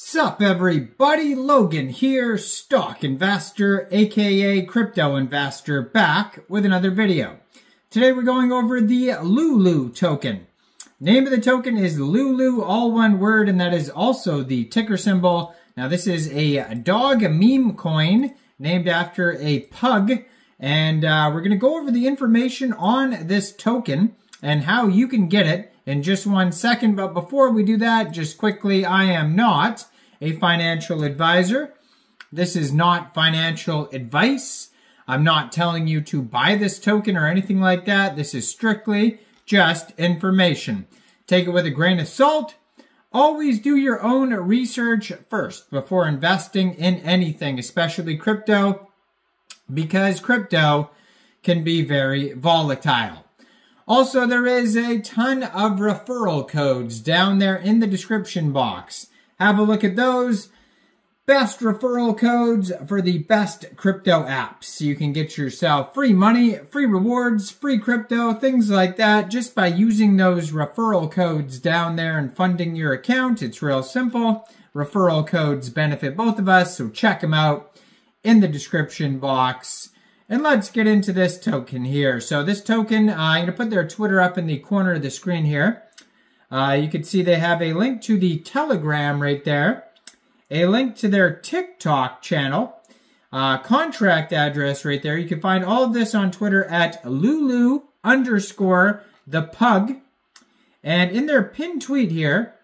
Sup everybody, Logan here, stock investor, aka crypto investor, back with another video. Today we're going over the Loulou token. Name of the token is Loulou, all one word, and that is also the ticker symbol. Now this is a dog meme coin named after a pug, and uh, we're going to go over the information on this token and how you can get it in just one second. But before we do that, just quickly, I am not a financial advisor. This is not financial advice. I'm not telling you to buy this token or anything like that. This is strictly just information. Take it with a grain of salt. Always do your own research first before investing in anything, especially crypto, because crypto can be very volatile. Also, there is a ton of referral codes down there in the description box. Have a look at those. Best referral codes for the best crypto apps. You can get yourself free money, free rewards, free crypto, things like that just by using those referral codes down there and funding your account. It's real simple. Referral codes benefit both of us, so check them out in the description box. And let's get into this token here. So this token, uh, I'm going to put their Twitter up in the corner of the screen here. Uh, you can see they have a link to the Telegram right there, a link to their TikTok channel, uh, contract address right there. You can find all of this on Twitter at Loulou underscore the pug. And in their pinned tweet here,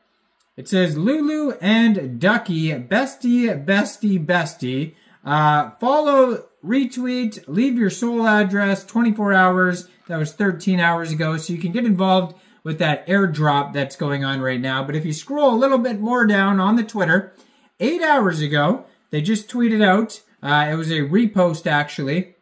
it says Loulou and Ducky, bestie, bestie, bestie. Uh, follow retweet, leave your Sol address 24 hours. That was 13 hours ago. So you can get involved with that airdrop that's going on right now. But if you scroll a little bit more down on the Twitter, eight hours ago, they just tweeted out, uh, it was a repost actually,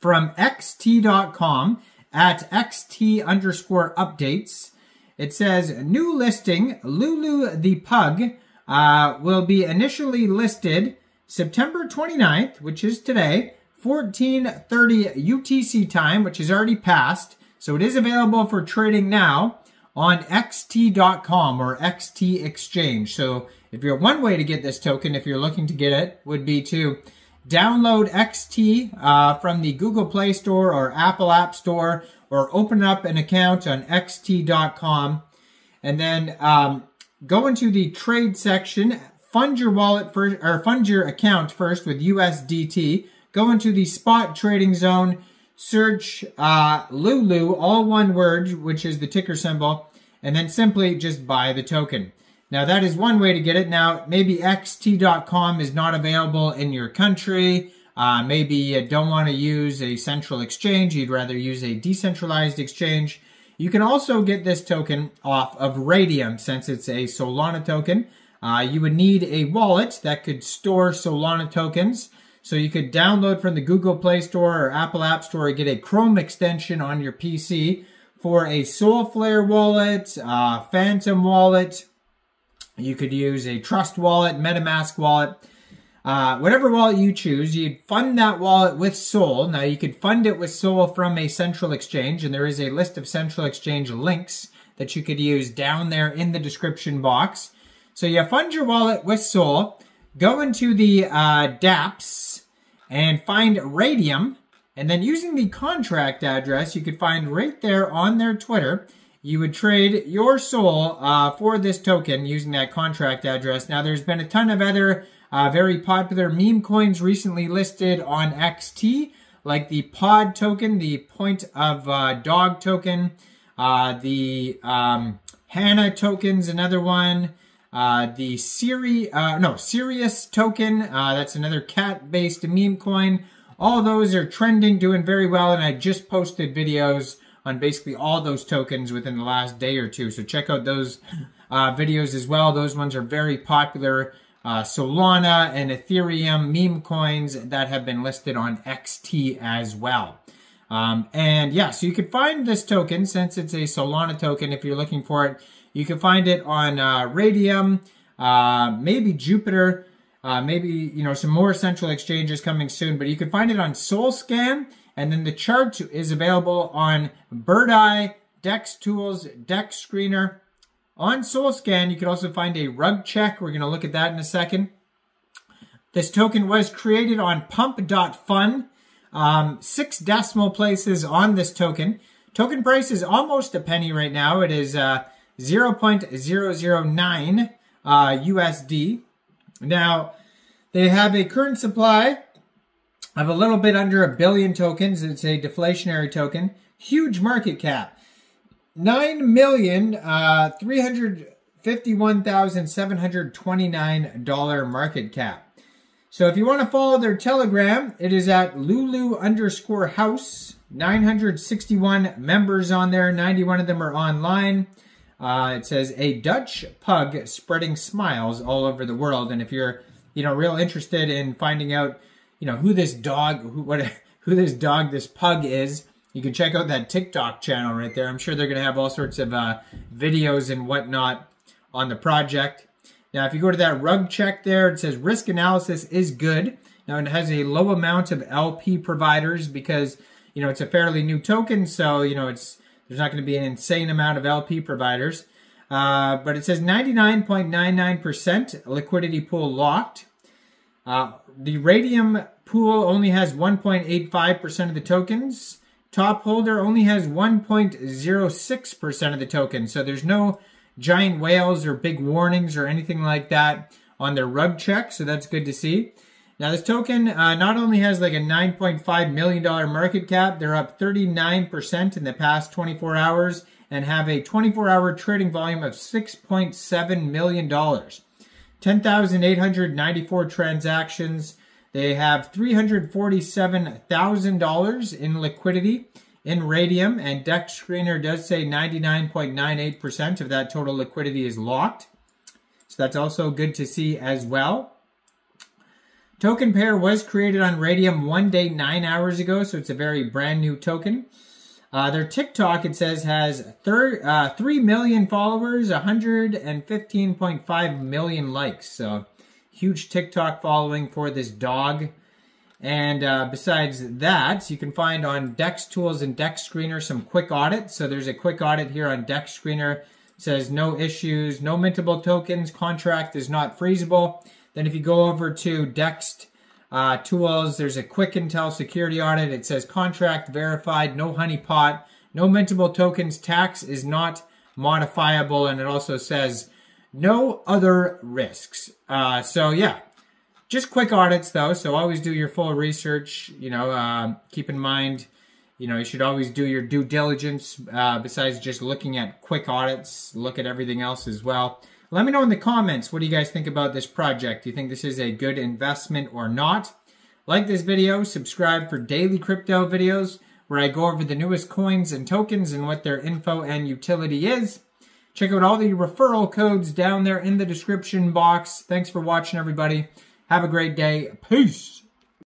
from xt.com at xt underscore updates. It says, new listing, Loulou the Pug, uh, will be initially listed September 29th, which is today, 1430 UTC time, which is already passed. So it is available for trading now on xt.com or xt exchange. So if you're one way to get this token, if you're looking to get it, would be to download XT uh, from the Google Play Store or Apple App Store or open up an account on xt.com and then um, go into the trade section fund your wallet first or fund your account first with USDT. Go into the spot trading zone, search uh, Loulou, all one word, which is the ticker symbol, and then simply just buy the token. Now that is one way to get it. Now maybe xt.com is not available in your country. Uh, maybe you don't want to use a central exchange. You'd rather use a decentralized exchange. You can also get this token off of Raydium since it's a Solana token. Uh, you would need a wallet that could store Solana tokens. So you could download from the Google Play Store or Apple App Store or get a Chrome extension on your PC for a Solflare wallet, uh, Phantom wallet. You could use a Trust wallet, MetaMask wallet. Uh, whatever wallet you choose, you'd fund that wallet with Sol. Now you could fund it with Sol from a central exchange, and there is a list of central exchange links that you could use down there in the description box. So you fund your wallet with Sol, go into the uh, dApps and find Raydium. and then using the contract address you could find right there on their Twitter, you would trade your SOL uh, for this token using that contract address. Now there's been a ton of other uh, very popular meme coins recently listed on XT, like the Pod token, the Point of uh, Dog token, uh, the um, Hannah token's another one. Uh, the Siri, uh, no, Sirius token, uh, that's another cat-based meme coin. All those are trending, doing very well, and I just posted videos on basically all those tokens within the last day or two. So check out those uh, videos as well. Those ones are very popular. Uh, Solana and Ethereum meme coins that have been listed on XT as well. Um, and yeah, so you can find this token since it's a Solana token if you're looking for it. You can find it on uh, Raydium, uh, maybe Jupiter, uh, maybe you know some more central exchanges coming soon. But you can find it on SolScan, and then the chart is available on Birdeye, Dex Tools, Dex Screener, On SolScan, you can also find a rug check. We're going to look at that in a second. This token was created on pump.fun. Um, six decimal places on this token. Token price is almost a penny right now. It is uh, 0.009 uh, USD. Now, they have a current supply of a little bit under a billion tokens. It's a deflationary token. Huge market cap. Nine million uh, dollar market cap. So if you want to follow their Telegram, it is at Loulou underscore house. 961 members on there. 91 of them are online. Uh, it says a Dutch pug spreading smiles all over the world. And if you're, you know, real interested in finding out, you know, who this dog, who what, who this dog, this pug is, you can check out that TikTok channel right there. I'm sure they're going to have all sorts of uh, videos and whatnot on the project. Now, if you go to that rug check there, it says risk analysis is good. Now, it has a low amount of LP providers because, you know, it's a fairly new token. So, you know, it's there's not going to be an insane amount of LP providers. Uh, but it says 99.99% liquidity pool locked. Uh, the Raydium pool only has 1.85% of the tokens. Top holder only has 1.06% of the tokens. So there's no giant whales or big warnings or anything like that on their rug check. So that's good to see. Now this token uh, not only has like a $9.5 million market cap, they're up 39% in the past 24 hours and have a 24-hour trading volume of $6.7 million. 10,894 transactions. They have $347,000 in liquidity in Raydium, and Dex Screener does say 99.98% of that total liquidity is locked. So that's also good to see as well. Token pair was created on Raydium one day, nine hours ago, so it's a very brand new token. Uh, their TikTok, it says, has thir- uh, 3 million followers, 115.5 million likes. So, huge TikTok following for this dog. And uh, besides that, you can find on Dex Tools and Dex Screener some quick audits. So, there's a quick audit here on Dex Screener. It says no issues, no mintable tokens, contract is not freezable. Then if you go over to Dex uh, tools, there's a quick intel security audit. It says contract verified, no honeypot, no mintable tokens, tax is not modifiable, and it also says no other risks. Uh, so yeah, just quick audits though. So always do your full research. You know, uh, keep in mind, you know, you should always do your due diligence. Uh, besides just looking at quick audits, look at everything else as well. Let me know in the comments, what do you guys think about this project? Do you think this is a good investment or not? Like this video, subscribe for daily crypto videos where I go over the newest coins and tokens and what their info and utility is. Check out all the referral codes down there in the description box. Thanks for watching, everybody. Have a great day. Peace.